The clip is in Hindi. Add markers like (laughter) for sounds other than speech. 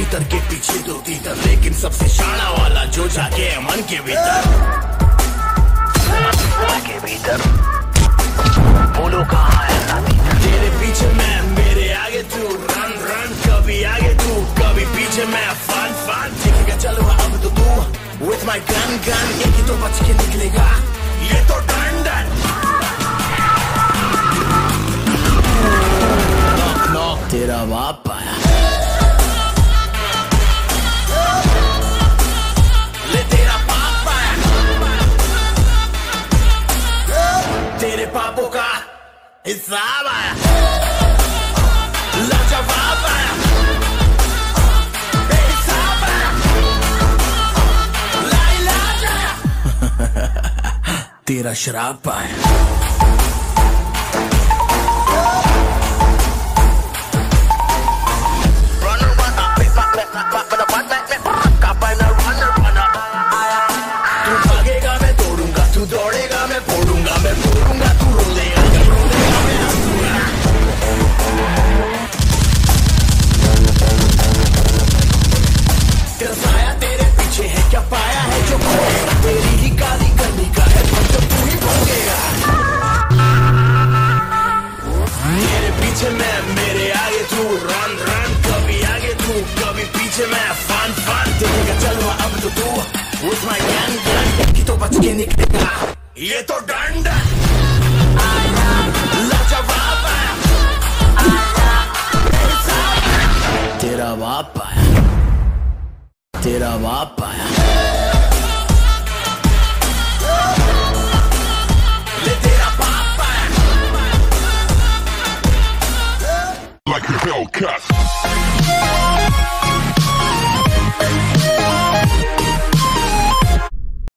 तीतर के पीछे दो तीतर। लेकिन सबसे शाना वाला जो जाके है मन के भीतर। मन के भीतर। बोलो कहाँ है तेरे पीछे मैं मेरे आगे तू। रन रन कभी आगे तू। कभी पीछे मैं। फन फन चलो अब तो तू। विथ एक ही तो बच के निकलेगा। ये तो पापों का हिसाब आया। आया। (laughs) तेरा शराब आया रन रन कभी आगे तू, कभी पीछे मैं फन फन देखेगा, चलो अब तो तू my gun gun की तो बच के निकलेगा, ये तो डंड तेरा बाप आया, तेरा बाप आया। Cut.